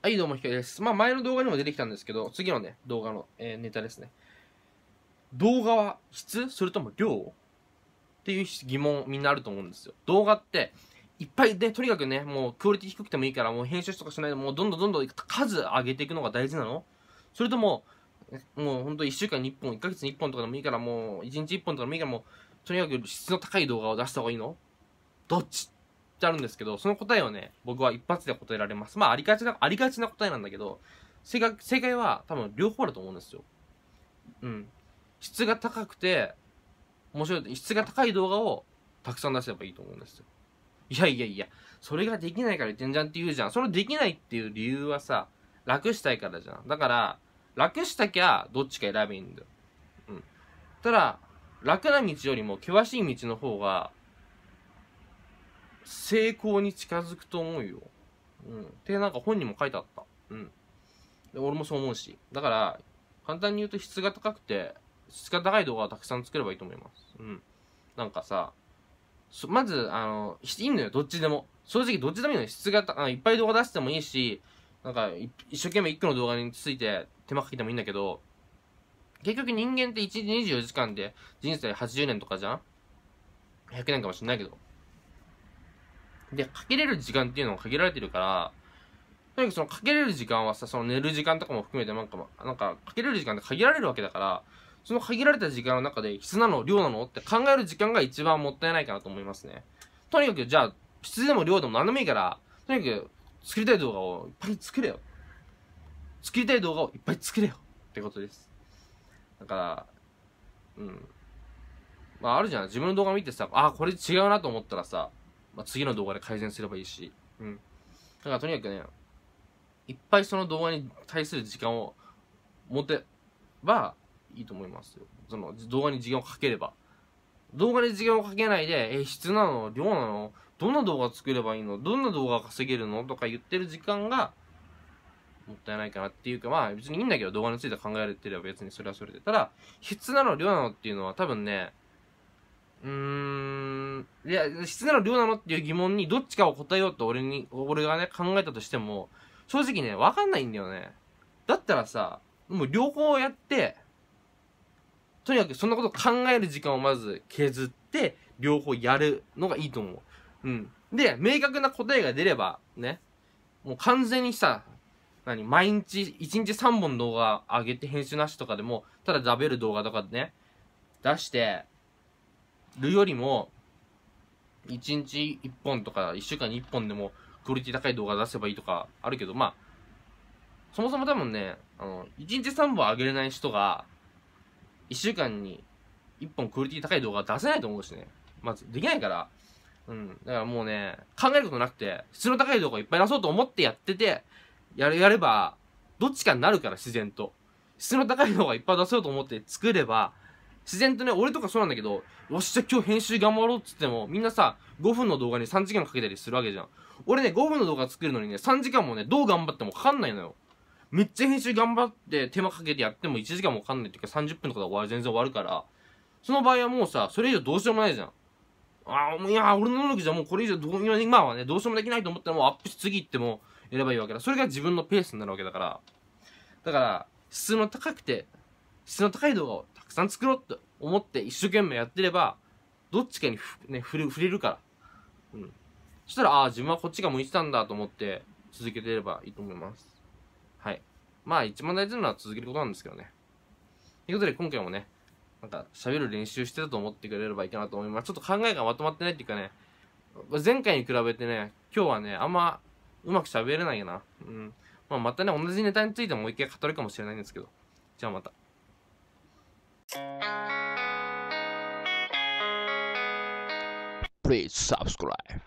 はい、どうも、ひかりです。まあ、前の動画にも出てきたんですけど、次のね、動画の、えーネタですね。動画は質？それとも量？っていう疑問みんなあると思うんですよ。動画って、いっぱいで、とにかくね、もうクオリティ低くてもいいから、もう編集とかしないで、もうどんどんどんどん数上げていくのが大事なの？それとも、もうほんと1週間に1本、1ヶ月に1本とかでもいいから、もう1日1本とかでもいいから、もう、とにかく質の高い動画を出した方がいいの？どっち？ってあるんですけど、その答えをね、僕は一発で答えられます。まあ、ありがちな、ありがちな答えなんだけど、正確正解は多分両方だと思うんですよ。うん。質が高くて、面白い、質が高い動画をたくさん出せばいいと思うんですよ。いやいやいや、それができないから言ってんじゃんって言うじゃん。そのできないっていう理由はさ、楽したいからじゃん。だから、楽したきゃどっちか選べいいんだよ。うん。ただ、楽な道よりも険しい道の方が、成功に近づくと思うよ。うん。ってなんか本にも書いてあった。うん。で俺もそう思うし。だから、簡単に言うと質が高くて、質が高い動画をたくさん作ればいいと思います。うん。なんかさ、まず、あの、いいのよ、どっちでも。正直どっちでもいいのよ。質がいっぱい動画出してもいいし、なんか、一生懸命一個の動画について手間かけてもいいんだけど、結局人間って1日24時間で人生80年とかじゃん ?100 年かもしんないけど。で、かけれる時間っていうのも限られてるから、とにかくそのかけれる時間はさ、その寝る時間とかも含めてなんか、なんか、かけれる時間って限られるわけだから、その限られた時間の中で質なの量なのって考える時間が一番もったいないかなと思いますね。とにかく、じゃあ、質でも量でも何でもいいから、とにかく作りたい動画をいっぱい作れよ。作りたい動画をいっぱい作れよ。ってことです。だから、うん。まああるじゃん。自分の動画見てさ、あ、これ違うなと思ったらさ、まあ、次の動画で改善すればいいし。うん。だからとにかくね、いっぱいその動画に対する時間を持てばいいと思いますよ。その動画に時間をかければ。動画に時間をかけないで、え、質なの？量なの？どんな動画作ればいいの？どんな動画稼げるの？とか言ってる時間が、もったいないかなっていうか、まあ別にいいんだけど、動画について考えられてれば別にそれはそれで。ただ、質なの？量なの？っていうのは多分ね、うーん、いや、質なの？量なの？っていう疑問にどっちかを答えようと俺に、俺がね、考えたとしても、正直ね、わかんないんだよね。だったらさ、もう両方やって、とにかくそんなこと考える時間をまず削って、両方やるのがいいと思う。うん。で、明確な答えが出れば、ね、もう完全にさ、何、毎日、1日3本動画上げて編集なしとかでも、ただ食べる動画とかでね、出してるよりも、1日1本とか、1週間に1本でも、クオリティ高い動画出せばいいとかあるけど、まあ、そもそも多分ね、あの、1日3本上げれない人が、1週間に1本クオリティ高い動画出せないと思うしね。まず、できないから。うん。だからもうね、考えることなくて、質の高い動画いっぱい出そうと思ってやってて、やれ、やれば、どっちかになるから、自然と。質の高い動画いっぱい出そうと思って作れば、自然とね、俺とかそうなんだけど、よっしゃ、今日編集頑張ろうっつっても、みんなさ、5分の動画に3時間かけたりするわけじゃん。俺ね、5分の動画作るのにね、3時間もね、どう頑張ってもかかんないのよ。めっちゃ編集頑張って手間かけてやっても1時間もかかんないっていうか30分とかで終わる、全然終わるから、その場合はもうさ、それ以上どうしようもないじゃん。ああ、もういや、俺の能力じゃもうこれ以上どう、今はね、どうしようもできないと思ったらもうアップし次行ってもやればいいわけだ。それが自分のペースになるわけだから。だから、質の高くて、質の高い動画をくさん作ろうって思って一生懸命やってれば、どっちかにね、触れ触れるから。うん。そしたら、ああ、自分はこっちが向いてたんだと思って続けてればいいと思います。はい。まあ、一番大事なのは続けることなんですけどね。ということで、今回もね、なんか、喋る練習してたと思ってくれればいいかなと思います。ちょっと考えがまとまってないっていうかね、前回に比べてね、今日はね、あんま、うまく喋れないよな。うん。まあ、またね、同じネタについてもう一回語るかもしれないんですけど。じゃあまた。Please subscribe